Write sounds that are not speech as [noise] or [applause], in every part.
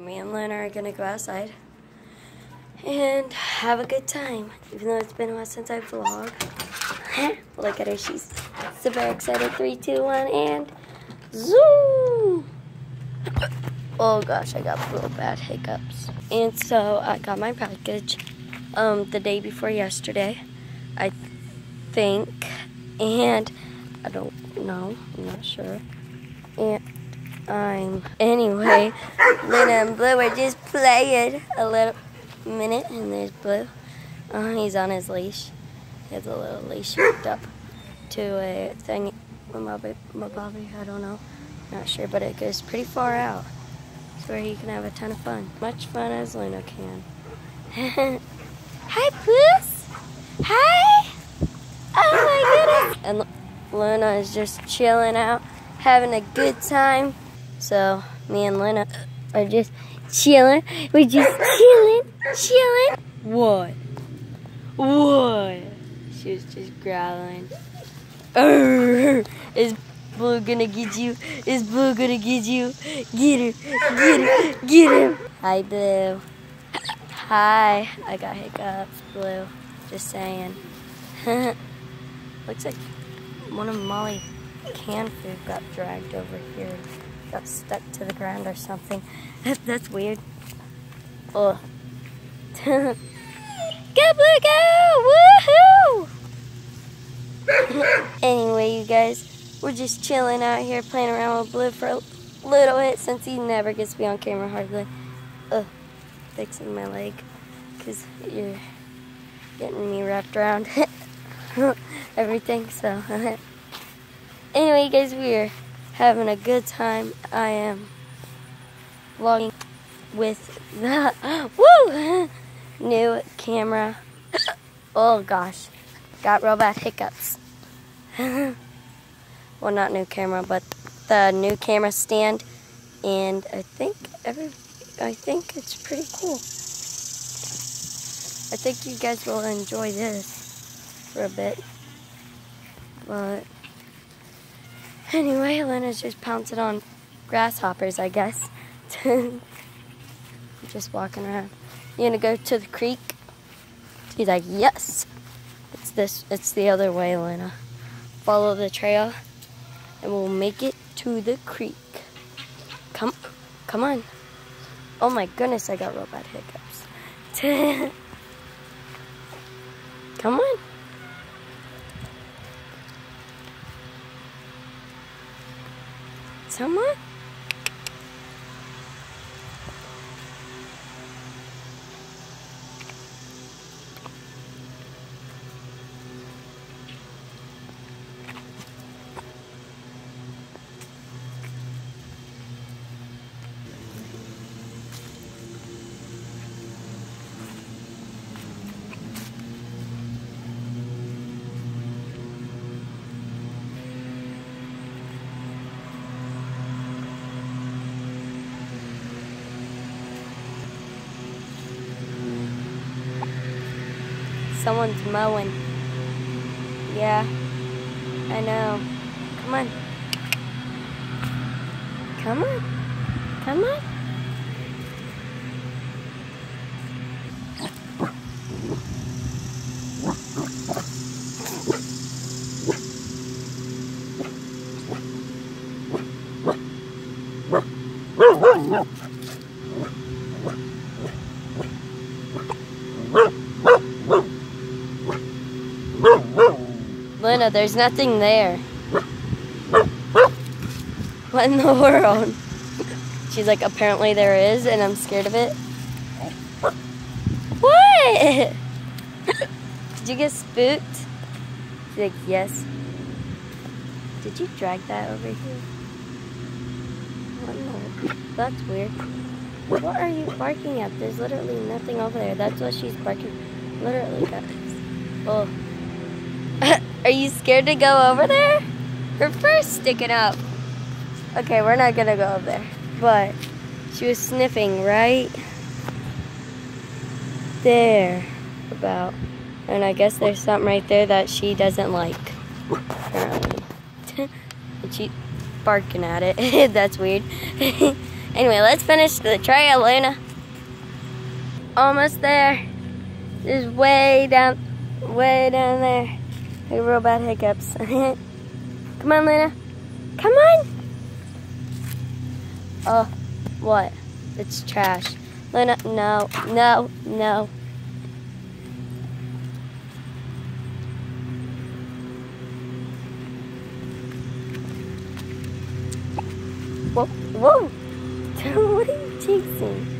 Me and Lena are gonna go outside and have a good time, even though it's been a while since I vlogged. [laughs] Look at her, she's super excited. Three, two, one, and zoom! Oh gosh, I got real bad hiccups. And so I got my package um, the day before yesterday, I think, and I don't know, I'm not sure. And Anyway. Luna and Blue are just playing a little minute, and there's Blue. Uh, he's on his leash. He has a little leash hooked up to a thing my, my bobby. I don't know, not sure, but it goes pretty far out. So where he can have a ton of fun. Much fun as Luna can. [laughs] Hi, Puss. Hi. Oh my goodness. And Luna is just chilling out, having a good time. So me and Lena are just chilling. We're just chilling, chilling. What? What? She was just growling. Urgh. Is Blue gonna get you? Is Blue gonna get you? Get her, get her, get him. Hi, Blue. Hi. I got hiccups, Blue. Just saying. [laughs] Looks like one of Molly's canned food got dragged over here got stuck to the ground or something. [laughs] That's weird. Oh. [laughs] go Blue go! Woohoo! [laughs] anyway, you guys, we're just chilling out here playing around with Blue for a little bit since he never gets to be on camera hardly. Ugh, fixing my leg because you're getting me wrapped around everything. So, anyway, you guys, we're having a good time. I am vlogging with the [laughs] woo [laughs] new camera. [laughs] oh gosh, got real bad hiccups. well, not new camera, but the new camera stand, and I think every I think it's pretty cool. I think you guys will enjoy this for a bit, but. Anyway, Lena's just pouncing on grasshoppers, I guess. [laughs] just walking around. You gonna go to the creek? He's like, yes. It's this, it's the other way, Lena. Follow the trail and we'll make it to the creek. Come, come on. Oh my goodness, I got real bad hiccups. [laughs] Someone's mowing. Yeah, I know. Come on. Come on. Come on. Lena, there's nothing there. What in the world? She's like, apparently there is, and I'm scared of it. What? Did you get spooked? She's like, yes. Did you drag that over here? What no. That's weird. What are you barking at? There's literally nothing over there. That's what she's barking. Literally, guys. Oh. Are you scared to go over there? Her fur's sticking up. Okay, we're not gonna go up there. But she was sniffing right there about. And I guess there's something right there that she doesn't like. Apparently. and [laughs] she barking at it. [laughs] That's weird. [laughs] Anyway, let's finish the trail, Luna. Almost there. Just way down, way down there. I real bad hiccups. [laughs] Come on, Lena. Come on. Oh, what? It's trash. Lena, no, no, no. Whoa, whoa. [laughs] what are you chasing?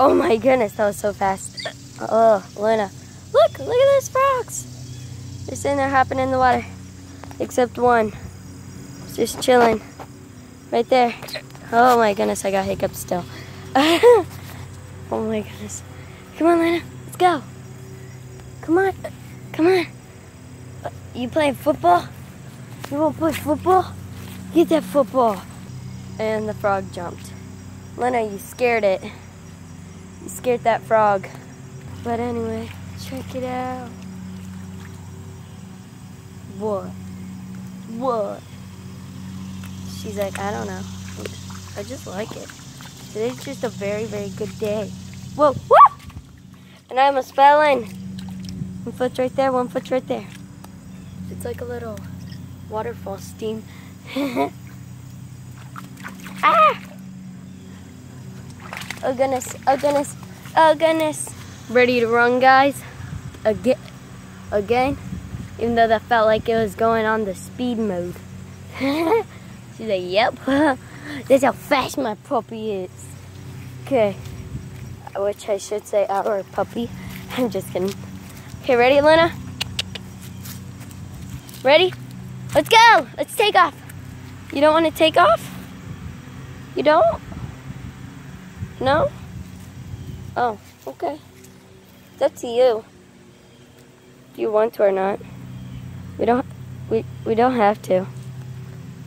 Oh my goodness, that was so fast. Oh, Luna. Look, look at those frogs. They're sitting there hopping in the water. Except one. just chilling. Right there. Oh my goodness, I got hiccups still. [laughs] oh my goodness. Come on, Luna. Let's go. Come on. Come on. You playing football? You want to play football? Get that football. And the frog jumped. Lena, you scared it. Scared that frog. But anyway, check it out. What? What? She's like, I don't know. I just like it. Today's just a very, very good day. Whoa, whoa! And I'm a spelling. One foot's right there, one foot's right there. It's like a little waterfall steam. [laughs] ah! Oh goodness, oh goodness, oh goodness. Ready to run, guys? Again, again? Even though that felt like it was going on the speed mode. [laughs] She's like, yep. [laughs] That's how fast my puppy is. Okay which I should say our puppy. [laughs] I'm just kidding. Okay, ready, Luna? Ready? Let's go. Let's take off. You don't want to take off? You don't? No? Oh, okay. It's up to you. If you want to or not. We don't we we don't have to.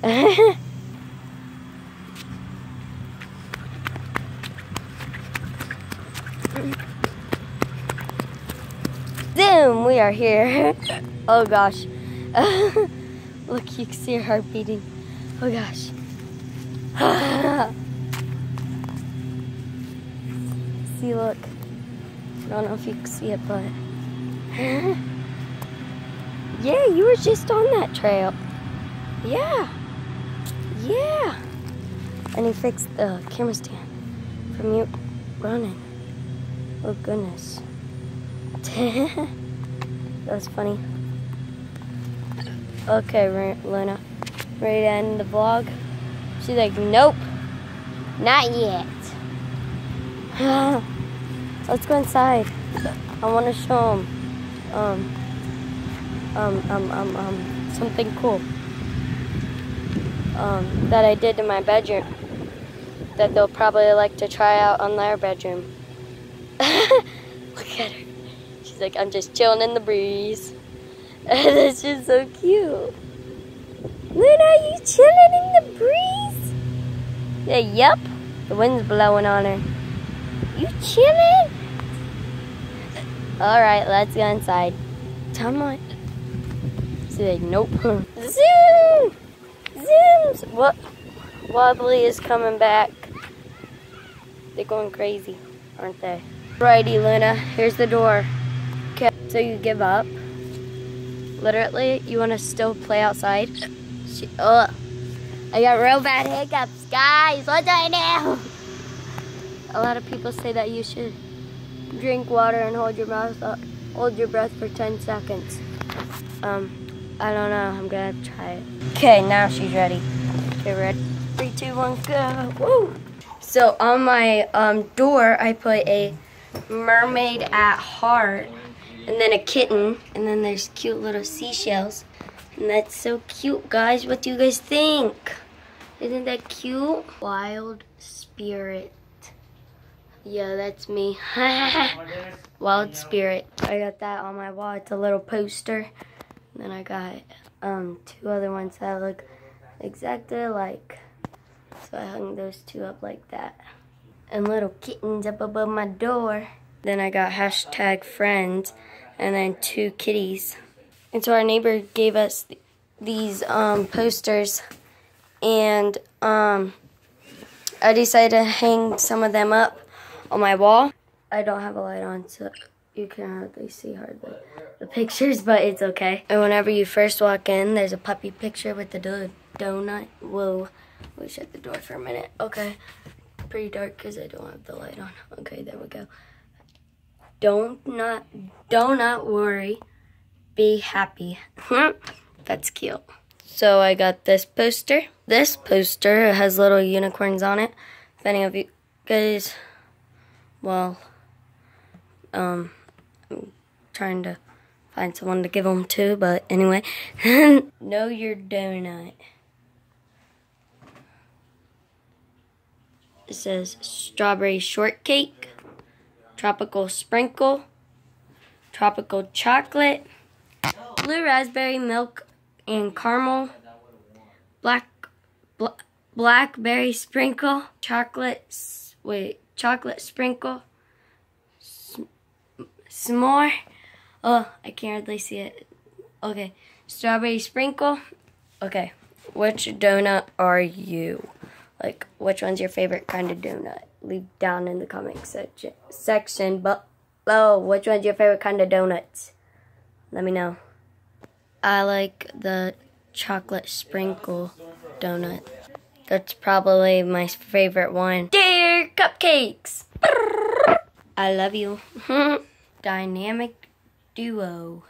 [laughs] Zoom, we are here. [laughs] oh gosh. [laughs] Look, you can see her heart beating. Oh gosh. See, look. I don't know if you can see it, but. [laughs] yeah, you were just on that trail. Yeah. Yeah. And he fixed the camera stand from you running. Oh goodness. [laughs] that was funny. Okay, Luna. Ready to end the vlog? She's like, nope. Not yet. [sighs] Let's go inside. I want to show them um, um, um, um, um, something cool um, that I did in my bedroom that they'll probably like to try out on their bedroom. [laughs] Look at her. She's like, I'm just chilling in the breeze. [laughs] That's just so cute. Luna, are you chilling in the breeze? Yeah, yep. The wind's blowing on her. You chilling? Alright, let's go inside. Come on. She's like, nope. [laughs] Zoom! Zooms! What? Wobbly is coming back. They're going crazy, aren't they? Righty, Luna, here's the door. Okay, so you give up. Literally, you want to still play outside. She, oh, I got real bad hiccups. Guys, what do I do? A lot of people say that you should drink water and hold your mouth up, hold your breath for 10 seconds. Um, I don't know. I'm gonna try it. Okay, now she's ready. Okay, ready? Three, two, one, go. Woo! So on my um, door, I put a mermaid at heart, and then a kitten, and then there's cute little seashells. And that's so cute, guys. What do you guys think? Isn't that cute? Wild Spirit. Yeah, that's me. [laughs] Wild Spirit. I got that on my wall. It's a little poster. And then I got um, two other ones that look exactly alike. So I hung those two up like that and little kittens up above my door. Then I got hashtag friends and then two kitties. And so our neighbor gave us th these um, posters, and um, I decided to hang some of them up on my wall. I don't have a light on, so you can hardly see hardly the pictures, but it's okay. And whenever you first walk in, there's a puppy picture with the do donut. Whoa, let me shut the door for a minute. Okay, pretty dark because I don't have the light on. Okay, there we go. Don't not, do not not worry. Be happy. [laughs] That's cute. So I got this poster. This poster has little unicorns on it. If any of you guys, well, um, I'm trying to find someone to give them to, but anyway. [laughs] know your donut. It says strawberry shortcake, tropical sprinkle, tropical chocolate, blue raspberry milk and caramel, black bl blackberry sprinkle, chocolate wait chocolate sprinkle, s'more. Oh, I can't hardly see it. Okay, strawberry sprinkle. Okay, which donut are you? Like, which one's your favorite kind of donut? Leave down in the comment section. Section below. Which one's your favorite kind of donuts? Let me know. I like the chocolate sprinkle donut. That's probably my favorite one. Cupcakes! I love you. [laughs] Dynamic duo.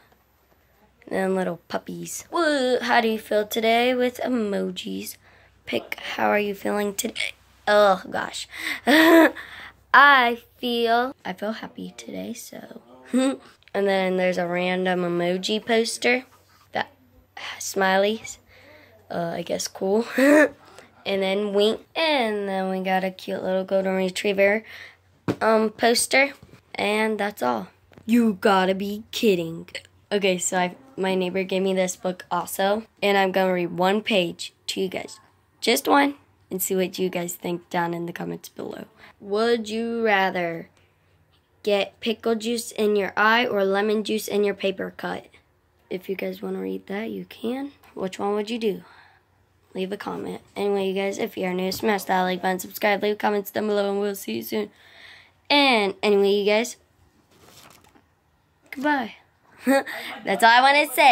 And little puppies. Woo, how do you feel today with emojis? Pick how are you feeling today? Oh gosh. [laughs] I feel I feel happy today, so [laughs] and then there's a random emoji poster that smileys. Uh, I guess cool. And then wink. And then we got a cute little golden retriever um, poster. And that's all. You gotta be kidding. Okay, so I, my neighbor gave me this book also. And I'm gonna read one page to you guys. Just one. And see what you guys think down in the comments below. Would you rather get pickle juice in your eye or lemon juice in your paper cut? if you guys want to read that, you can. Which one would you do? Leave a comment. Anyway, you guys, if you are new, smash that like button, subscribe, leave comments down below, and we'll see you soon. And anyway, you guys, goodbye. [laughs] That's all I want to say.